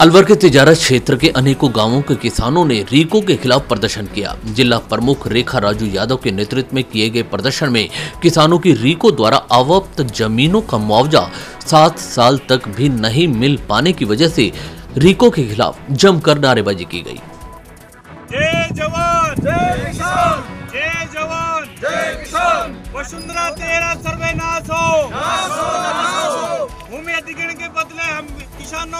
अलवर के तिजारत क्षेत्र के अनेकों गाँवों के किसानों ने रीको के खिलाफ प्रदर्शन किया। जिला प्रमुख रेखा राजू यादव के नेतृत्व में किए गए प्रदर्शन में किसानों की रीको द्वारा अवप्त जमीनों का मुआवजा सात साल तक भी नहीं मिल पाने की वजह से रीको के खिलाफ जमकर नारेबाजी की गई। जय जवान जय किसान जय जवान जय किसान। वसुंधरा तेरा सर्वनाश हो। नाश हो नाश हो।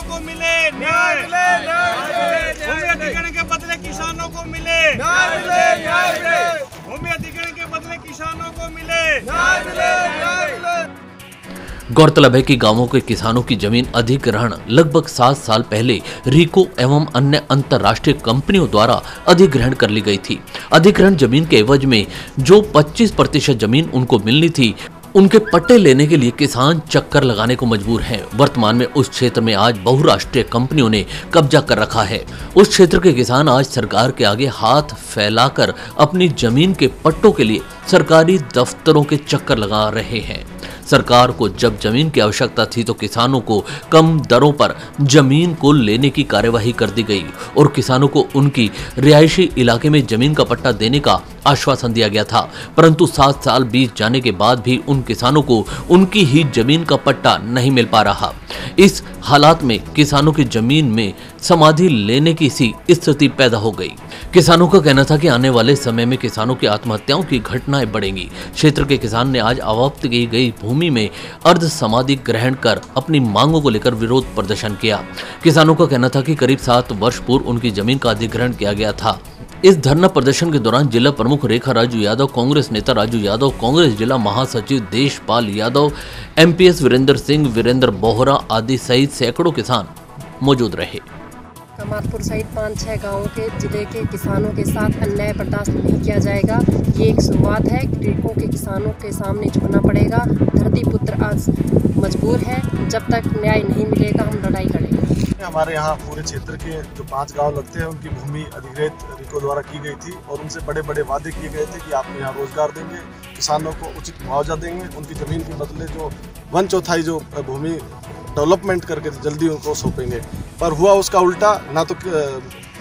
किसानों को मिले। न्याय मिले न्याय भूमि अधिग्रहण के बदले किसानों को मिले। न्याय मिले न्याय मिले। भूमि अधिग्रहण के बदले किसानों को मिले। न्याय मिले न्याय मिले। गौरतलब है कि गाँवों के किसानों की ज़मीन अधिग्रहण लगभग सात साल पहले रिको एवं अन्य अंतर्राष्ट्रीय कंपनियों द्वारा अधिग्रहण कर ली गई थी। अधिग्रहण ज़मीन के एवज में जो 25 प्रतिशत ज़मीन उनको मिलनी थी उनके पट्टे लेने के लिए किसान चक्कर लगाने को मजबूर हैं। वर्तमान में उस क्षेत्र में आज बहुराष्ट्रीय कंपनियों ने कब्जा कर रखा है। उस क्षेत्र के किसान आज सरकार के आगे हाथ फैलाकर अपनी ज़मीन के पट्टों के लिए सरकारी दफ्तरों के चक्कर लगा रहे हैं। सरकार को जब ज़मीन की आवश्यकता थी तो किसानों को कम दरों पर ज़मीन को लेने की कार्यवाही कर दी गई और किसानों को उनकी रिहायशी इलाके में ज़मीन का पट्टा देने का आश्वासन दिया गया था। परंतु सात साल बीत जाने के बाद भी उन किसानों को उनकी ही ज़मीन का पट्टा नहीं मिल पा रहा। इस हालात में किसानों की ज़मीन में समाधि लेने की सी स्थिति पैदा हो गई। किसानों का कहना था कि आने वाले समय में किसानों की आत्महत्याओं की घटनाएँ बढ़ेंगी। क्षेत्र के किसान ने आज अवाप्त की गई भूमि में अर्ध समाधि ग्रहण कर अपनी मांगों को लेकर विरोध प्रदर्शन किया। किसानों का कहना था कि करीब सात वर्ष पूर्व उनकी ज़मीन का अधिग्रहण किया गया था। इस धरना प्रदर्शन के दौरान जिला प्रमुख रेखा राजू यादव, कांग्रेस नेता राजू यादव, कांग्रेस जिला महासचिव देशपाल यादव एमपीएस वीरेंद्र सिंह, वीरेंद्र बोहरा आदि सहित सैकड़ों किसान मौजूद रहे। कमालपुर सहित पाँच छः गाँवों के, ज़िले के किसानों के साथ अन्याय बर्दाश्त नहीं किया जाएगा। ये एक शुरुआत है। के किसानों के सामने झुकना पड़ेगा। धरती पुत्र आज मजबूर है। जब तक न्याय नहीं मिलेगा, हम लड़ाई लड़ेंगे हमारे यहाँ पूरे क्षेत्र के जो पाँच गाँव लगते हैं, उनकी भूमि अधिग्रहित रिको द्वारा की गई थी और उनसे बड़े बड़े वादे किए गए थे कि आपको यहाँ रोज़गार देंगे, किसानों को उचित मुआवजा देंगे। उनकी ज़मीन के बदले जो वन चौथाई जो भूमि डेवलपमेंट करके जल्दी उनको सौंपेंगे। पर हुआ उसका उल्टा, ना तो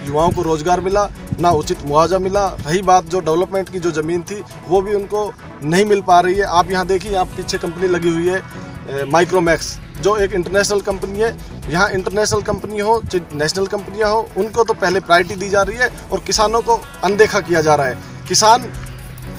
युवाओं को रोज़गार मिला, ना उचित मुआवजा मिला। रही बात जो डेवलपमेंट की जो ज़मीन थी, वो भी उनको नहीं मिल पा रही है। आप यहाँ देखिए, यहाँ पीछे कंपनी लगी हुई है। माइक्रोमैक्स जो एक इंटरनेशनल कंपनी है, यहाँ इंटरनेशनल कंपनी हो, चाहे नेशनल कंपनियाँ हो, उनको तो पहले प्रायरिटी दी जा रही है और किसानों को अनदेखा किया जा रहा है। किसान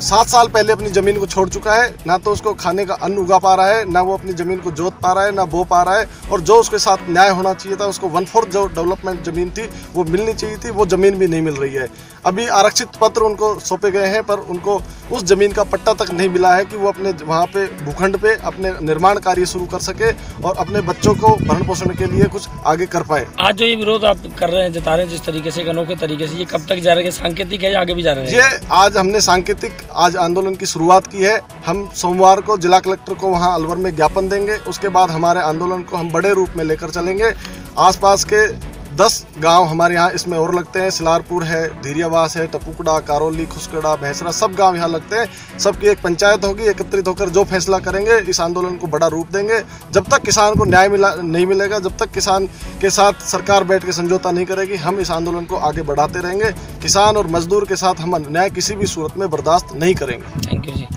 सात साल पहले अपनी ज़मीन को छोड़ चुका है। ना तो उसको खाने का अन्न उगा पा रहा है ना वो अपनी ज़मीन को जोत पा रहा है ना बो पा रहा है। और जो उसके साथ न्याय होना चाहिए था उसको वन फोर्थ जो डेवलपमेंट ज़मीन थी वो मिलनी चाहिए थी वो ज़मीन भी नहीं मिल रही है। अभी आरक्षित पत्र उनको सौंपे गए हैं पर उनको उस ज़मीन का पट्टा तक नहीं मिला है कि वो अपने वहाँ पे भूखंड पे अपने निर्माण कार्य शुरू कर सके और अपने बच्चों को भरण पोषण के लिए कुछ आगे कर पाए। आज जो ये विरोध आप कर रहे हैं जता रहे हैं जिस तरीके से अनोखे तरीके से ये कब तक जा रहे हैं? सांकेतिक है या आगे भी जा रहे हैं? ये आज हमने सांकेतिक आज आंदोलन की शुरुआत की है। हम सोमवार को जिला कलेक्टर को वहाँ अलवर में ज्ञापन देंगे। उसके बाद हमारे आंदोलन को हम बड़े रूप में लेकर चलेंगे। आसपास के दस गाँव हमारे यहाँ इसमें और लगते हैं। सिलारपुर है, धीरियावास है, टपुकड़ा, कारोली खुसकड़ा भैंसरा, सब गाँव यहाँ लगते हैं। सबकी एक पंचायत होगी, एकत्रित होकर जो फैसला करेंगे, इस आंदोलन को बड़ा रूप देंगे। जब तक किसान को न्याय मिला, नहीं मिलेगा, जब तक किसान के साथ सरकार बैठ के समझौता नहीं करेगी, हम इस आंदोलन को आगे बढ़ाते रहेंगे। किसान और मजदूर के साथ हम अन्याय किसी भी सूरत में बर्दाश्त नहीं करेंगे। Thank you ji.